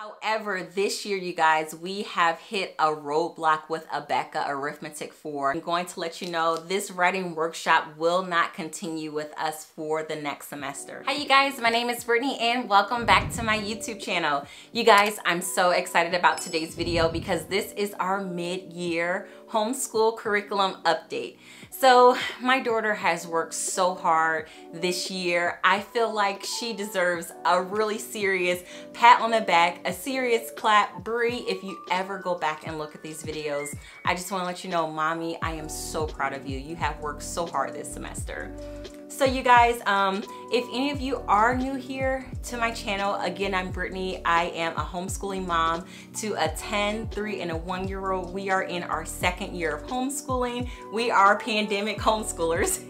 However, this year, you guys, we have hit a roadblock with Abeka Arithmetic 4. I'm going to let you know this writing workshop will not continue with us for the next semester. Hi, you guys. My name is Brittany and welcome back to my YouTube channel. You guys, I'm so excited about today's video because this is our mid-year homeschool curriculum update. So my daughter has worked so hard this year. I feel like she deserves a really serious pat on the back, a serious clap. Brie, if you ever go back and look at these videos, I just wanna let you know, mommy, I am so proud of you. You have worked so hard this semester. So you guys, um, if any of you are new here to my channel, again, I'm Brittany. I am a homeschooling mom to a 10, 3, and a 1 year old. We are in our second year of homeschooling. We are pandemic homeschoolers.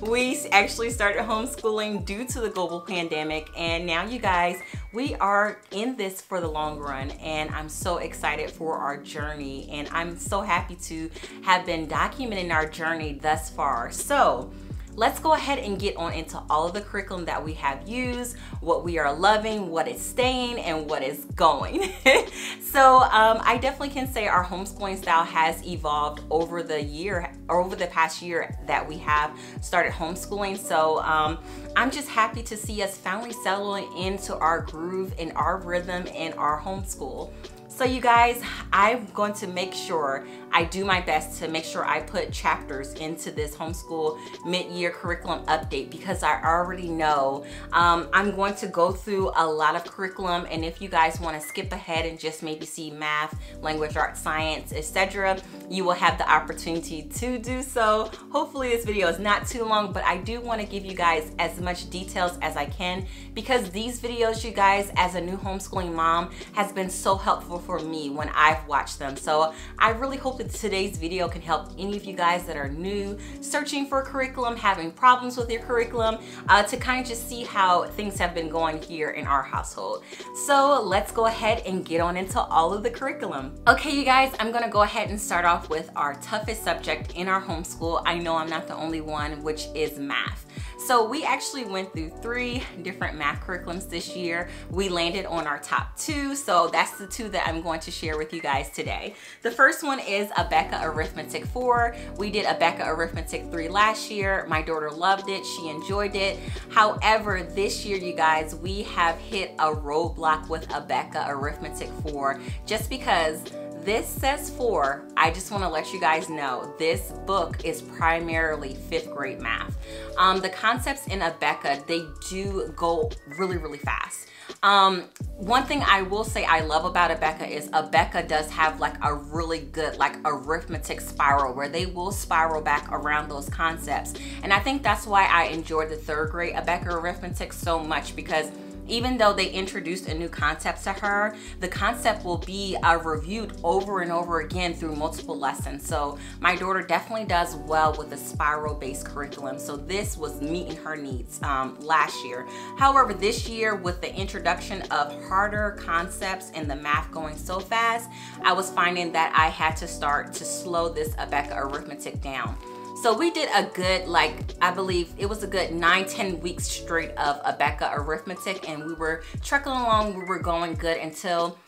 we actually started homeschooling due to the global pandemic. And now you guys, we are in this for the long run. And I'm so excited for our journey. And I'm so happy to have been documenting our journey thus far. So, let's go ahead and get on into all of the curriculum that we have used, what we are loving, what is staying, and what is going. so um, I definitely can say our homeschooling style has evolved over the year, or over the past year that we have started homeschooling. So um, I'm just happy to see us finally settling into our groove and our rhythm in our homeschool. So you guys, I'm going to make sure I do my best to make sure I put chapters into this homeschool mid-year curriculum update because I already know um, I'm going to go through a lot of curriculum and if you guys want to skip ahead and just maybe see math, language arts, science, etc., you will have the opportunity to do so. Hopefully this video is not too long, but I do want to give you guys as much details as I can because these videos, you guys, as a new homeschooling mom, has been so helpful for me when I've watched them. So I really hope that today's video can help any of you guys that are new, searching for a curriculum, having problems with your curriculum, uh, to kind of just see how things have been going here in our household. So let's go ahead and get on into all of the curriculum. Okay, you guys, I'm gonna go ahead and start off with our toughest subject in our homeschool. I know I'm not the only one, which is math. So we actually went through three different math curriculums this year. We landed on our top two, so that's the two that I'm going to share with you guys today. The first one is Abeka Arithmetic 4. We did Abeka Arithmetic 3 last year. My daughter loved it, she enjoyed it. However, this year, you guys, we have hit a roadblock with Abeka Arithmetic 4 just because this says four, I just wanna let you guys know, this book is primarily fifth grade math. Um, the concepts in Abeka, they do go really, really fast. Um, one thing I will say I love about Abeka is Abeka does have like a really good like arithmetic spiral where they will spiral back around those concepts. And I think that's why I enjoyed the third grade Abeka arithmetic so much because even though they introduced a new concept to her, the concept will be uh, reviewed over and over again through multiple lessons. So my daughter definitely does well with a spiral-based curriculum. So this was meeting her needs um, last year. However, this year with the introduction of harder concepts and the math going so fast, I was finding that I had to start to slow this Abeka arithmetic down. So we did a good, like, I believe it was a good nine, 10 weeks straight of Abeka arithmetic and we were trucking along, we were going good until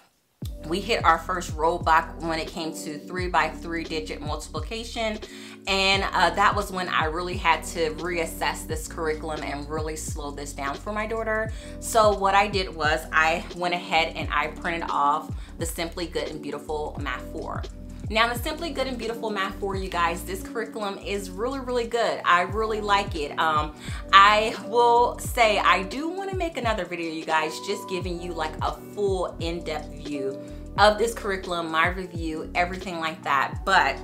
we hit our first roadblock when it came to three by three digit multiplication. And uh, that was when I really had to reassess this curriculum and really slow this down for my daughter. So what I did was I went ahead and I printed off the Simply Good and Beautiful Math 4. Now the Simply Good and Beautiful Math for you guys, this curriculum is really, really good. I really like it. Um, I will say I do want to make another video, you guys, just giving you like a full in-depth view of this curriculum, my review, everything like that. But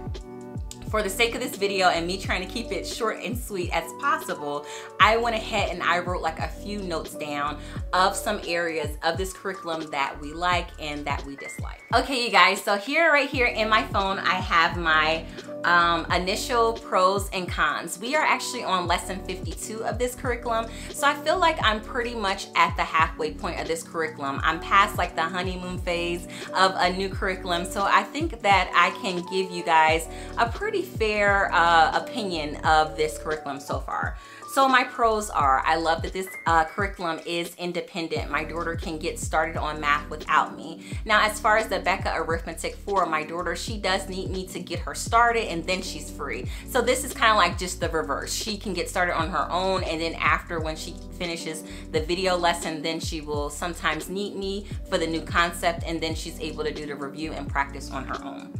for the sake of this video and me trying to keep it short and sweet as possible, I went ahead and I wrote like a few notes down of some areas of this curriculum that we like and that we dislike. Okay, you guys, so here, right here in my phone, I have my um, initial pros and cons. We are actually on lesson 52 of this curriculum, so I feel like I'm pretty much at the halfway point of this curriculum. I'm past like the honeymoon phase of a new curriculum, so I think that I can give you guys a pretty pretty fair uh, opinion of this curriculum so far. So my pros are, I love that this uh, curriculum is independent. My daughter can get started on math without me. Now, as far as the Abeka Arithmetic 4, my daughter, she does need me to get her started and then she's free. So this is kind of like just the reverse. She can get started on her own and then after when she finishes the video lesson, then she will sometimes need me for the new concept and then she's able to do the review and practice on her own.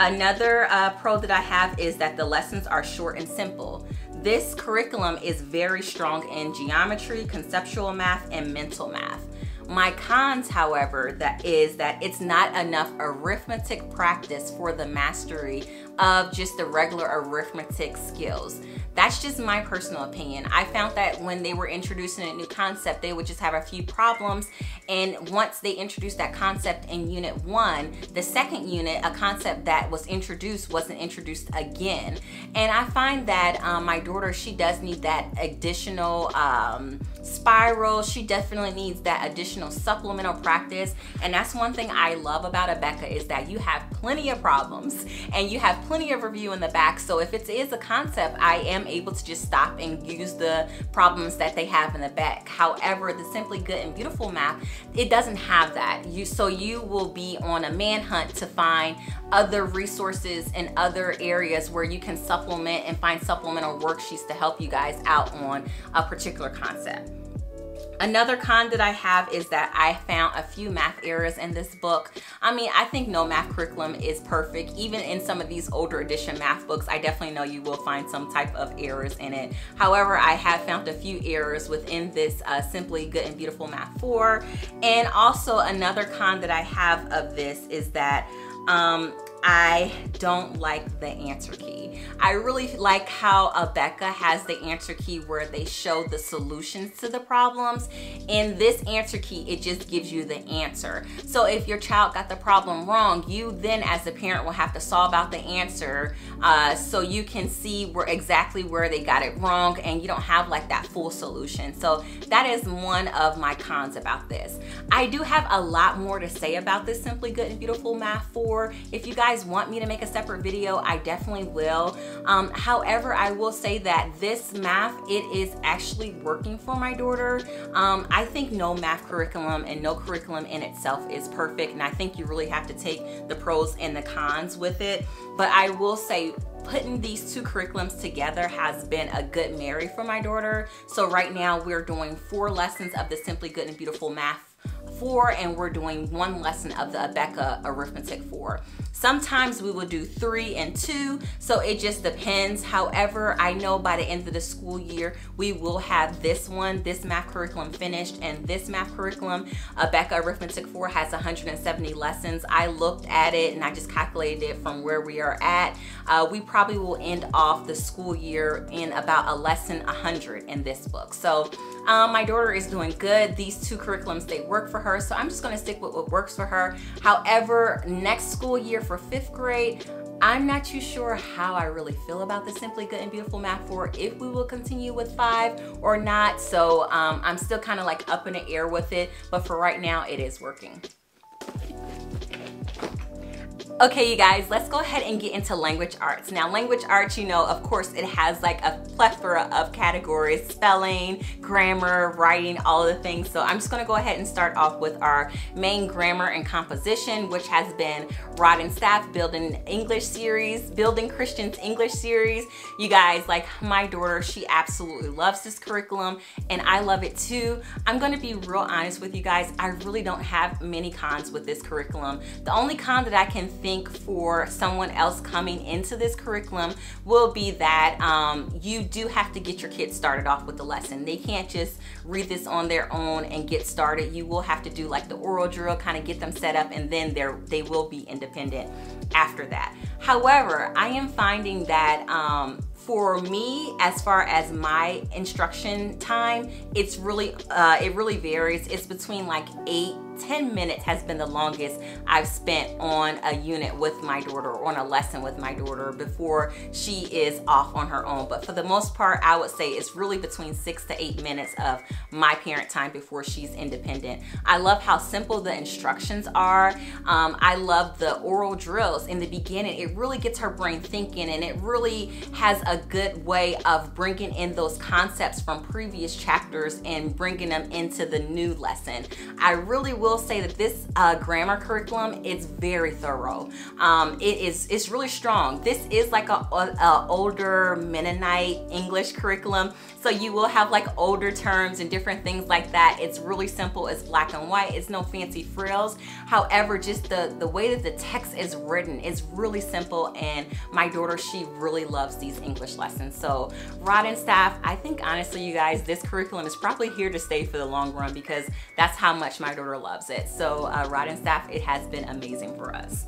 Another uh, pro that I have is that the lessons are short and simple. This curriculum is very strong in geometry, conceptual math, and mental math. My cons, however, that is that it's not enough arithmetic practice for the mastery of just the regular arithmetic skills. That's just my personal opinion. I found that when they were introducing a new concept, they would just have a few problems. And once they introduced that concept in unit one, the second unit, a concept that was introduced wasn't introduced again. And I find that um, my daughter, she does need that additional um, spiral. She definitely needs that additional supplemental practice. And that's one thing I love about Abeka is that you have plenty of problems and you have plenty of review in the back. So if it is a concept, I am able to just stop and use the problems that they have in the back. However, the Simply Good and Beautiful math, it doesn't have that. You So you will be on a manhunt to find other resources and other areas where you can supplement and find supplemental worksheets to help you guys out on a particular concept. Another con that I have is that I found a few math errors in this book. I mean, I think no math curriculum is perfect. Even in some of these older edition math books, I definitely know you will find some type of errors in it. However, I have found a few errors within this uh, Simply Good and Beautiful Math 4. And also another con that I have of this is that um, I don't like the answer key. I really like how Abeka has the answer key where they show the solutions to the problems. In this answer key, it just gives you the answer. So if your child got the problem wrong, you then as a parent will have to solve out the answer uh, so you can see where exactly where they got it wrong and you don't have like that full solution. So that is one of my cons about this. I do have a lot more to say about this Simply Good and Beautiful Math 4. If you guys want me to make a separate video, I definitely will. Um, however, I will say that this math, it is actually working for my daughter. Um, I think no math curriculum and no curriculum in itself is perfect. And I think you really have to take the pros and the cons with it. But I will say putting these two curriculums together has been a good marry for my daughter. So right now we're doing four lessons of the Simply Good and Beautiful Math 4 and we're doing one lesson of the Abeka Arithmetic 4. Sometimes we will do three and two, so it just depends. However, I know by the end of the school year, we will have this one, this math curriculum finished, and this math curriculum, Abeka Arithmetic 4 has 170 lessons. I looked at it and I just calculated it from where we are at. Uh, we probably will end off the school year in about a lesson 100 in this book. So um, my daughter is doing good. These two curriculums, they work for her, so I'm just gonna stick with what works for her. However, next school year, for fifth grade, I'm not too sure how I really feel about the Simply Good and Beautiful Math 4, if we will continue with five or not. So um, I'm still kind of like up in the air with it, but for right now, it is working. Okay, you guys, let's go ahead and get into language arts. Now, language arts, you know, of course, it has like a plethora of categories, spelling, grammar, writing, all the things. So I'm just gonna go ahead and start off with our main grammar and composition, which has been Rod and Staff Building English series, Building Christians English series. You guys, like my daughter, she absolutely loves this curriculum and I love it too. I'm gonna be real honest with you guys. I really don't have many cons with this curriculum. The only con that I can think think for someone else coming into this curriculum will be that um, you do have to get your kids started off with the lesson. They can't just read this on their own and get started. You will have to do like the oral drill, kind of get them set up and then they're, they will be independent after that. However, I am finding that um, for me as far as my instruction time it's really uh, it really varies it's between like 8 10 minutes has been the longest I've spent on a unit with my daughter or on a lesson with my daughter before she is off on her own. But for the most part, I would say it's really between six to eight minutes of my parent time before she's independent. I love how simple the instructions are. Um, I love the oral drills in the beginning. It really gets her brain thinking and it really has a good way of bringing in those concepts from previous chapters and bringing them into the new lesson. I really will say that this uh, grammar curriculum is very thorough. Um, it is it's really strong. This is like a, a, a older Mennonite English curriculum. So you will have like older terms and different things like that. It's really simple. It's black and white. It's no fancy frills. However, just the, the way that the text is written is really simple and my daughter, she really loves these English lessons. So Rod and Staff, I think honestly, you guys, this curriculum is probably here to stay for the long run because that's how much my daughter loves it. So uh, Rod and Staff, it has been amazing for us.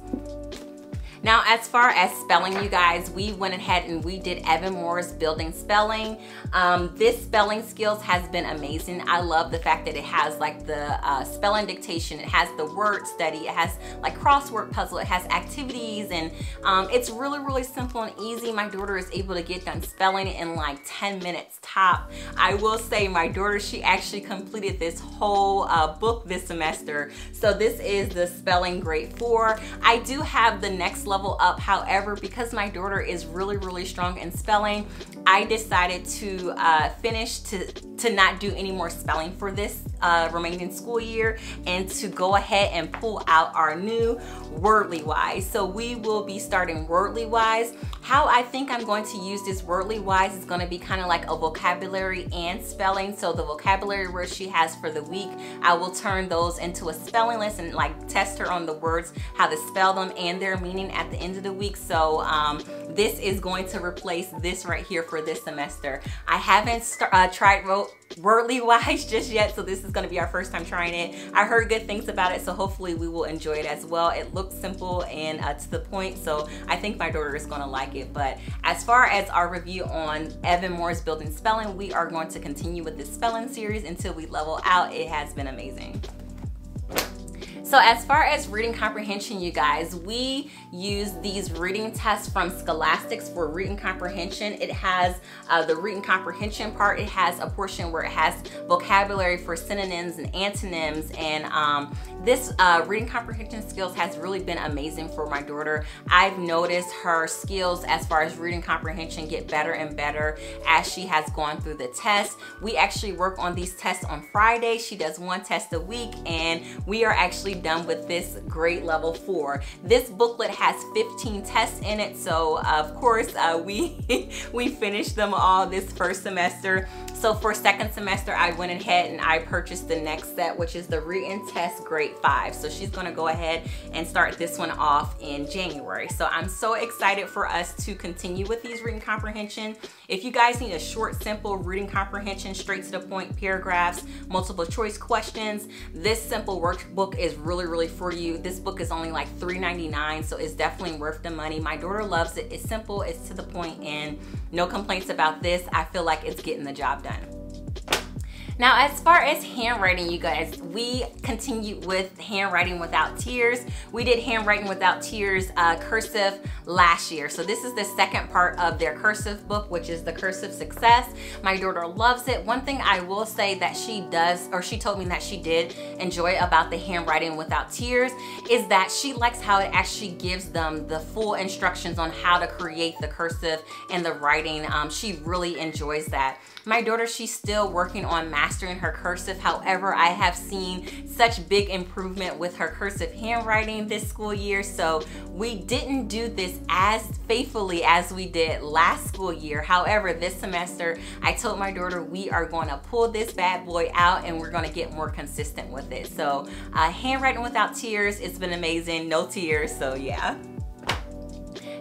Now, as far as spelling, you guys, we went ahead and we did Evan Moor's Building Spelling. Um, this spelling skills has been amazing. I love the fact that it has like the uh, spelling dictation, it has the word study, it has like crossword puzzle, it has activities, and um, it's really, really simple and easy. My daughter is able to get done spelling in like 10 minutes top. I will say my daughter, she actually completed this whole uh, book this semester. So this is the spelling grade four. I do have the next level up. However, because my daughter is really, really strong in spelling, I decided to uh, finish to, to not do any more spelling for this uh, remaining school year and to go ahead and pull out our new Wordly Wise. So we will be starting Wordly Wise. How I think I'm going to use this Wordly Wise is going to be kind of like a vocabulary and spelling. So the vocabulary words she has for the week, I will turn those into a spelling list and like test her on the words, how to spell them and their meaning at the end of the week. So um, this is going to replace this right here for this semester. I haven't uh, tried Wordly Wise just yet, so this is gonna be our first time trying it. I heard good things about it, so hopefully we will enjoy it as well. It looks simple and uh, to the point, so I think my daughter is gonna like it. But as far as our review on Evan Moor's Building Spelling, we are going to continue with this spelling series until we level out. It has been amazing. So as far as reading comprehension, you guys, we use these reading tests from Scholastics for reading comprehension. It has uh, the reading comprehension part. It has a portion where it has vocabulary for synonyms and antonyms. And um, this uh, reading comprehension skills has really been amazing for my daughter. I've noticed her skills as far as reading comprehension get better and better as she has gone through the test. We actually work on these tests on Friday. She does one test a week and we are actually done with this grade level four. This booklet has 15 tests in it, so of course uh, we, we finished them all this first semester. So for second semester, I went ahead and I purchased the next set, which is the written test grade five. So she's gonna go ahead and start this one off in January. So I'm so excited for us to continue with these reading comprehension. If you guys need a short, simple reading comprehension, straight to the point paragraphs, multiple choice questions, this simple workbook is really, really for you. This book is only like $3.99, so it's definitely worth the money. My daughter loves it. It's simple, it's to the point, and no complaints about this. I feel like it's getting the job done. Now, as far as handwriting, you guys, we continue with handwriting without tears. We did handwriting without tears uh, cursive last year. So this is the second part of their cursive book, which is the cursive success. My daughter loves it. One thing I will say that she does, or she told me that she did enjoy about the handwriting without tears is that she likes how it actually gives them the full instructions on how to create the cursive and the writing. Um, she really enjoys that. My daughter, she's still working on mastering her cursive. However, I have seen such big improvement with her cursive handwriting this school year. So we didn't do this as faithfully as we did last school year. However, this semester, I told my daughter we are going to pull this bad boy out and we're going to get more consistent with it. So uh, handwriting without tears, it's been amazing. No tears, so yeah.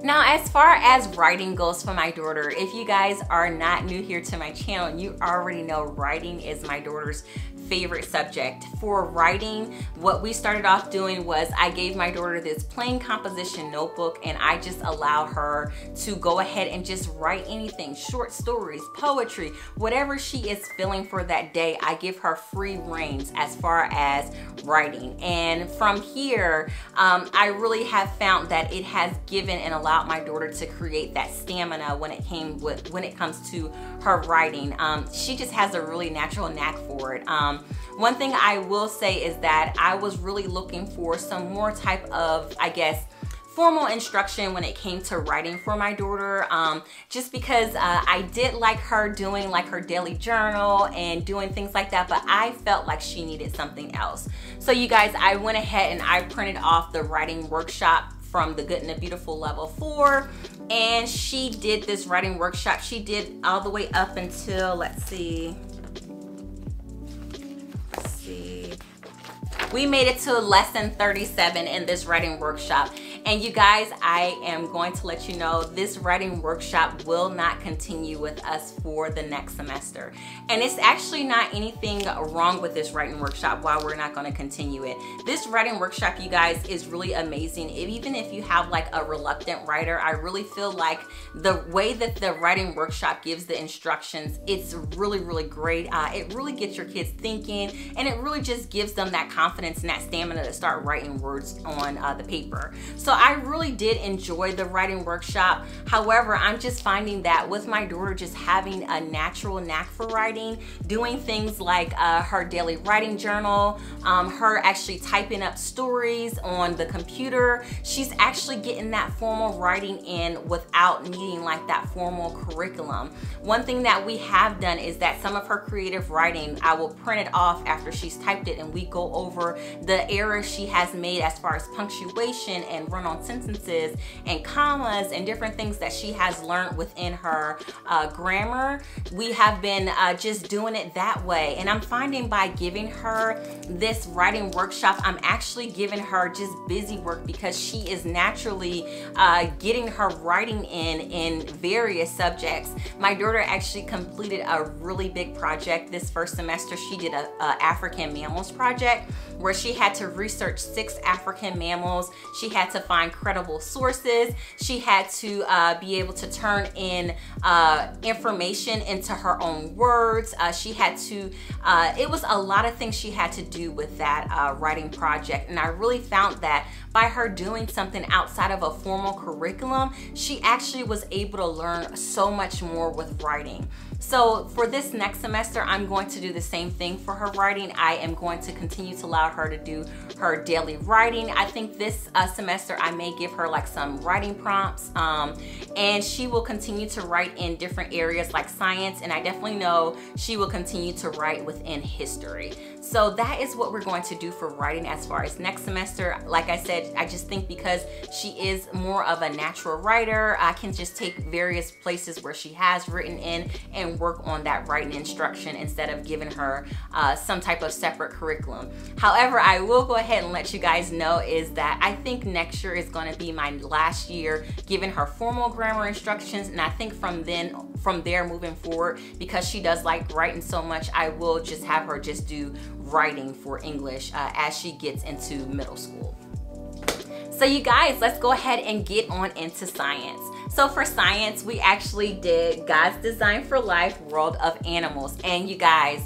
Now, as far as writing goes for my daughter, if you guys are not new here to my channel, you already know writing is my daughter's favorite subject. For writing, what we started off doing was I gave my daughter this plain composition notebook and I just allow her to go ahead and just write anything, short stories, poetry, whatever she is feeling for that day, I give her free reins as far as writing. And from here, um, I really have found that it has given and allowed my daughter to create that stamina when it came with when it comes to her writing. Um, she just has a really natural knack for it. Um, one thing I will say is that I was really looking for some more type of, I guess, formal instruction when it came to writing for my daughter um, just because uh, I did like her doing like her daily journal and doing things like that but I felt like she needed something else. So you guys I went ahead and I printed off the writing workshop from the Good and the Beautiful level four and she did this writing workshop. She did all the way up until let's see we made it to lesson 37 in this writing workshop and you guys, I am going to let you know this writing workshop will not continue with us for the next semester. And it's actually not anything wrong with this writing workshop while we're not gonna continue it. This writing workshop, you guys, is really amazing. Even if you have like a reluctant writer, I really feel like the way that the writing workshop gives the instructions, it's really, really great. Uh, it really gets your kids thinking and it really just gives them that confidence and that stamina to start writing words on uh, the paper. So so I really did enjoy the writing workshop. However, I'm just finding that with my daughter just having a natural knack for writing, doing things like uh, her daily writing journal, um, her actually typing up stories on the computer, she's actually getting that formal writing in without needing like that formal curriculum. One thing that we have done is that some of her creative writing, I will print it off after she's typed it and we go over the errors she has made as far as punctuation and run on sentences and commas and different things that she has learned within her uh, grammar. We have been uh, just doing it that way. And I'm finding by giving her this writing workshop, I'm actually giving her just busy work because she is naturally uh, getting her writing in in various subjects. My daughter actually completed a really big project this first semester. She did a, a African mammals project where she had to research six African mammals. She had to find credible sources. She had to uh, be able to turn in uh, information into her own words. Uh, she had to, uh, it was a lot of things she had to do with that uh, writing project. And I really found that by her doing something outside of a formal curriculum, she actually was able to learn so much more with writing. So for this next semester, I'm going to do the same thing for her writing. I am going to continue to allow her to do her daily writing. I think this uh, semester I may give her like some writing prompts um, and she will continue to write in different areas like science and I definitely know she will continue to write within history. So that is what we're going to do for writing as far as next semester. Like I said, I just think because she is more of a natural writer, I can just take various places where she has written in and work on that writing instruction instead of giving her uh, some type of separate curriculum. However, I will go ahead and let you guys know is that I think next year is going to be my last year giving her formal grammar instructions and I think from then from there moving forward because she does like writing so much I will just have her just do writing for English uh, as she gets into middle school. So you guys, let's go ahead and get on into science. So for science, we actually did God's Design for Life, World of Animals. And you guys,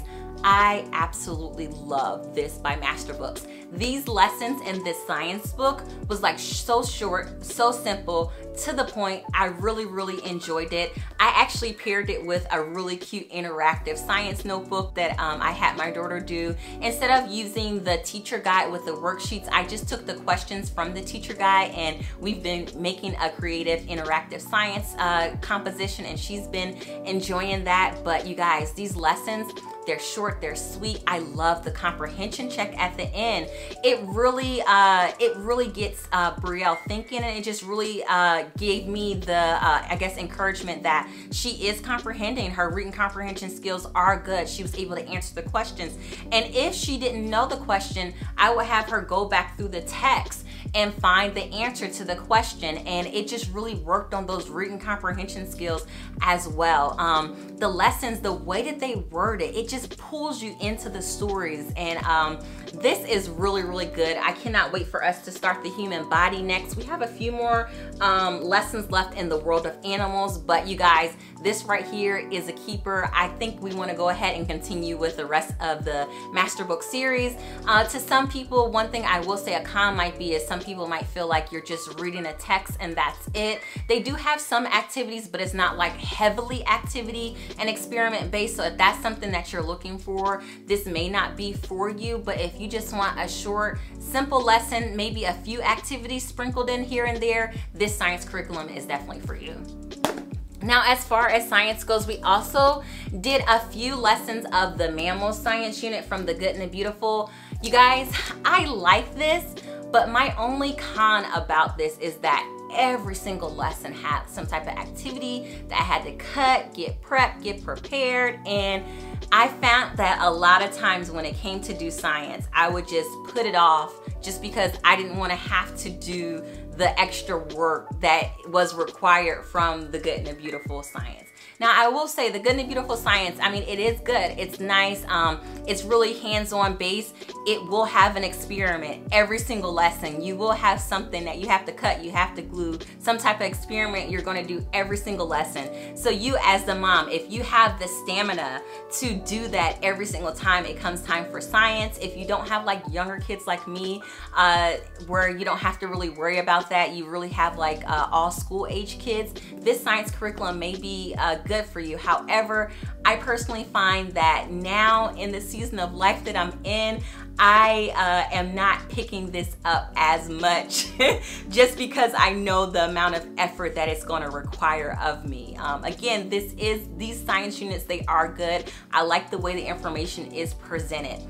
I absolutely love this by Masterbooks. These lessons in this science book was like so short, so simple, to the point. I really, really enjoyed it. I actually paired it with a really cute interactive science notebook that um, I had my daughter do. Instead of using the teacher guide with the worksheets, I just took the questions from the teacher guide and we've been making a creative interactive science uh, composition and she's been enjoying that. But you guys, these lessons, they're short, they're sweet. I love the comprehension check at the end. It really, uh, it really gets uh, Brielle thinking and it just really uh, gave me the, uh, I guess, encouragement that she is comprehending. Her reading comprehension skills are good. She was able to answer the questions. And if she didn't know the question, I would have her go back through the text and find the answer to the question. And it just really worked on those reading comprehension skills as well. Um, the lessons, the way that they word it, it just pulls you into the stories. And um, this is really, really good. I cannot wait for us to start the human body next. We have a few more um, lessons left in the world of animals, but you guys, this right here is a keeper. I think we wanna go ahead and continue with the rest of the master book series. Uh, to some people, one thing I will say a con might be is some people might feel like you're just reading a text and that's it. They do have some activities, but it's not like heavily activity and experiment based. So if that's something that you're looking for, this may not be for you. But if you just want a short, simple lesson, maybe a few activities sprinkled in here and there, this science curriculum is definitely for you. Now, as far as science goes, we also did a few lessons of the mammal science unit from the Good and the Beautiful. You guys, I like this, but my only con about this is that every single lesson had some type of activity that I had to cut, get prepped, get prepared, and I found that a lot of times when it came to do science, I would just put it off just because I didn't want to have to do the extra work that was required from the good and the beautiful science. Now I will say the Good and Beautiful Science, I mean, it is good. It's nice. Um, it's really hands-on based. It will have an experiment every single lesson. You will have something that you have to cut, you have to glue, some type of experiment you're gonna do every single lesson. So you as the mom, if you have the stamina to do that every single time it comes time for science, if you don't have like younger kids like me, uh, where you don't have to really worry about that, you really have like uh, all school age kids, this science curriculum may be uh, good for you. However, I personally find that now in the season of life that I'm in, I uh, am not picking this up as much just because I know the amount of effort that it's going to require of me. Um, again, this is these science units, they are good. I like the way the information is presented.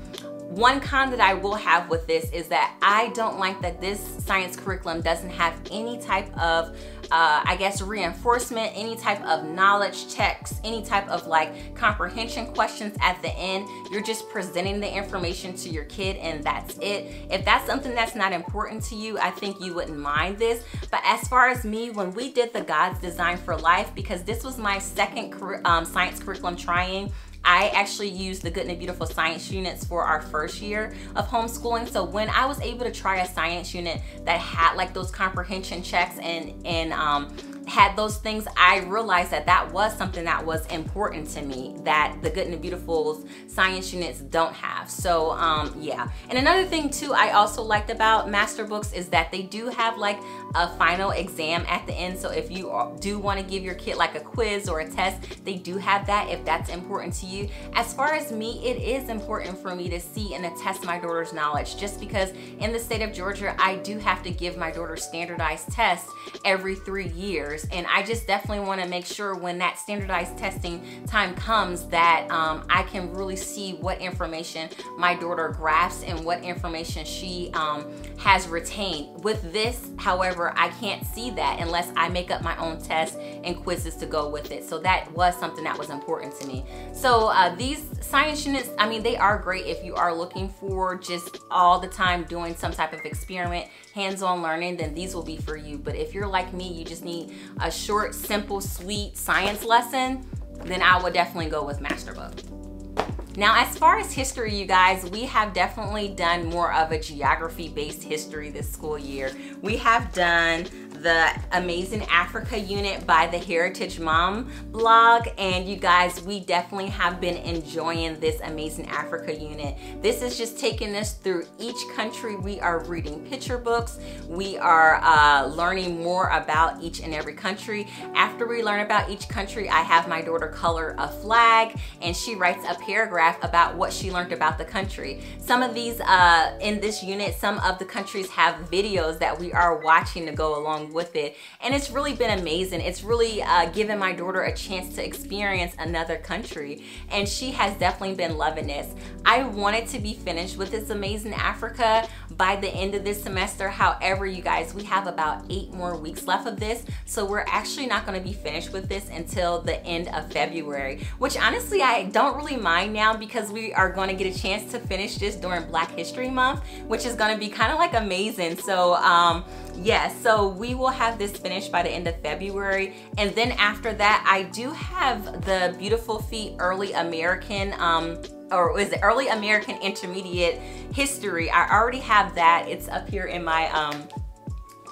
One con that I will have with this is that I don't like that this science curriculum doesn't have any type of uh, I guess reinforcement, any type of knowledge checks, any type of like comprehension questions at the end. You're just presenting the information to your kid and that's it. If that's something that's not important to you, I think you wouldn't mind this. But as far as me, when we did the God's Design for Life, because this was my second um, science curriculum trying, I actually used the Good and Beautiful science units for our first year of homeschooling. So when I was able to try a science unit that had like those comprehension checks and, and um, had those things, I realized that that was something that was important to me that the Good and the Beautiful science units don't have. So um, yeah. And another thing too, I also liked about master books is that they do have like a final exam at the end. So if you do want to give your kid like a quiz or a test, they do have that if that's important to you. As far as me, it is important for me to see and to test my daughter's knowledge just because in the state of Georgia, I do have to give my daughter standardized tests every three years years. And I just definitely wanna make sure when that standardized testing time comes that um, I can really see what information my daughter grasps and what information she um, has retained. With this, however, I can't see that unless I make up my own tests and quizzes to go with it. So that was something that was important to me. So uh, these science units, I mean, they are great if you are looking for just all the time doing some type of experiment, hands-on learning, then these will be for you. But if you're like me, you just need a short, simple, sweet science lesson, then I would definitely go with Masterbook. Now, as far as history, you guys, we have definitely done more of a geography-based history this school year. We have done the Amazing Africa unit by the Heritage Mom blog. And you guys, we definitely have been enjoying this Amazing Africa unit. This is just taking us through each country. We are reading picture books. We are uh, learning more about each and every country. After we learn about each country, I have my daughter color a flag and she writes a paragraph about what she learned about the country. Some of these uh, in this unit, some of the countries have videos that we are watching to go along with it. And it's really been amazing. It's really uh, given my daughter a chance to experience another country. And she has definitely been loving this. I wanted to be finished with this amazing Africa by the end of this semester. However, you guys, we have about eight more weeks left of this. So we're actually not gonna be finished with this until the end of February, which honestly, I don't really mind now because we are going to get a chance to finish this during Black History Month, which is going to be kind of like amazing. So um, yeah, so we will have this finished by the end of February. And then after that, I do have the Beautiful Feet Early American um, or is it early American intermediate history. I already have that. It's up here in my um,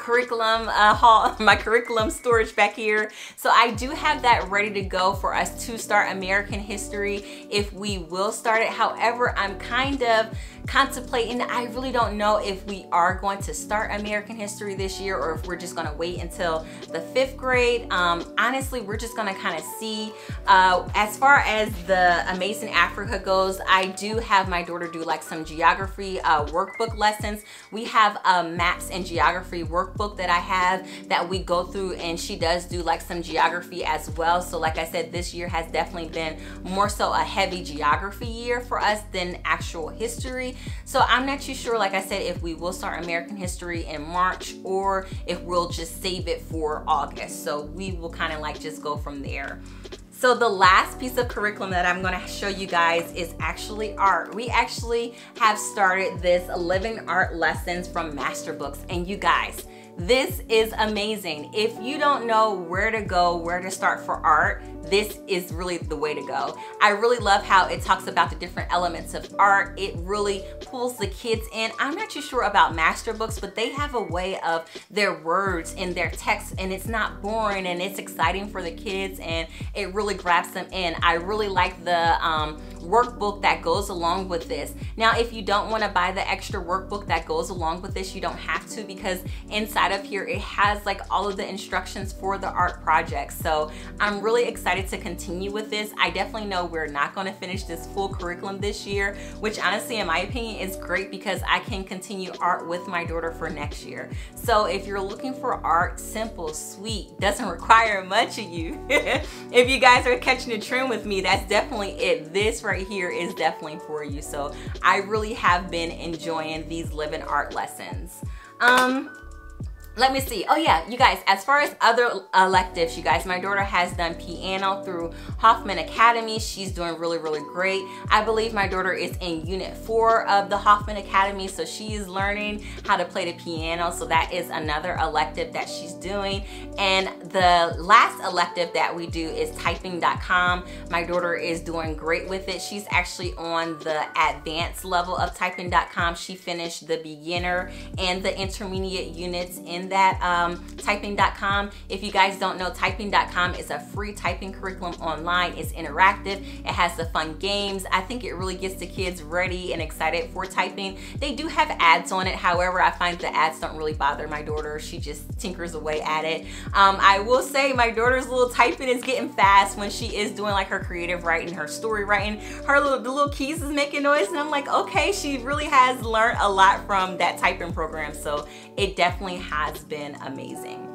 curriculum uh, haul, my curriculum storage back here. So I do have that ready to go for us to start American history if we will start it. However, I'm kind of contemplating. I really don't know if we are going to start American history this year or if we're just gonna wait until the fifth grade. Um, honestly, we're just gonna kind of see. Uh, as far as the Amazing Africa goes, I do have my daughter do like some geography uh, workbook lessons. We have a maps and geography workbook that I have that we go through and she does do like some geography as well. So like I said, this year has definitely been more so a heavy geography year for us than actual history. So I'm not too sure, like I said, if we will start American history in March or if we'll just save it for August. So we will kind of like just go from there. So the last piece of curriculum that I'm gonna show you guys is actually art. We actually have started this living art lessons from Masterbooks and you guys, this is amazing. If you don't know where to go, where to start for art, this is really the way to go. I really love how it talks about the different elements of art. It really pulls the kids in. I'm not too sure about master books, but they have a way of their words in their text and it's not boring and it's exciting for the kids and it really grabs them in. I really like the um, workbook that goes along with this. Now, if you don't wanna buy the extra workbook that goes along with this, you don't have to because inside of here, it has like all of the instructions for the art project. So I'm really excited to continue with this. I definitely know we're not gonna finish this full curriculum this year, which honestly, in my opinion, is great because I can continue art with my daughter for next year. So if you're looking for art, simple, sweet, doesn't require much of you. if you guys are catching the trend with me, that's definitely it. This right here is definitely for you. So I really have been enjoying these living art lessons. Um, let me see. Oh yeah, you guys, as far as other electives, you guys, my daughter has done piano through Hoffman Academy. She's doing really, really great. I believe my daughter is in unit four of the Hoffman Academy, so she is learning how to play the piano. So that is another elective that she's doing. And the last elective that we do is typing.com. My daughter is doing great with it. She's actually on the advanced level of typing.com. She finished the beginner and the intermediate units in that um, typing.com. If you guys don't know, typing.com is a free typing curriculum online. It's interactive. It has the fun games. I think it really gets the kids ready and excited for typing. They do have ads on it. However, I find the ads don't really bother my daughter. She just tinkers away at it. Um, I will say my daughter's little typing is getting fast when she is doing like her creative writing, her story writing. Her little, the little keys is making noise and I'm like, okay, she really has learned a lot from that typing program. So it definitely has has been amazing.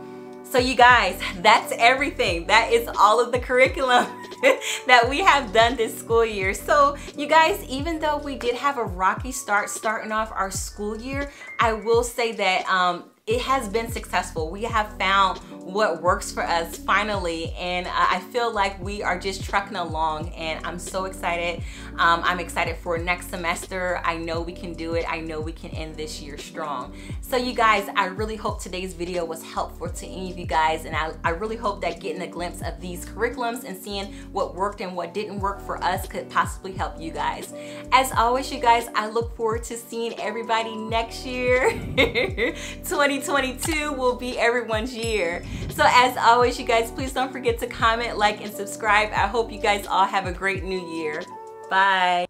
So you guys, that's everything. That is all of the curriculum that we have done this school year. So you guys, even though we did have a rocky start starting off our school year, I will say that um, it has been successful. We have found what works for us finally and I feel like we are just trucking along and I'm so excited. Um, I'm excited for next semester. I know we can do it. I know we can end this year strong. So you guys, I really hope today's video was helpful to any of you guys and I, I really hope that getting a glimpse of these curriculums and seeing what worked and what didn't work for us could possibly help you guys. As always, you guys, I look forward to seeing everybody next year. 2022 will be everyone's year. So as always, you guys, please don't forget to comment, like, and subscribe. I hope you guys all have a great new year. Bye.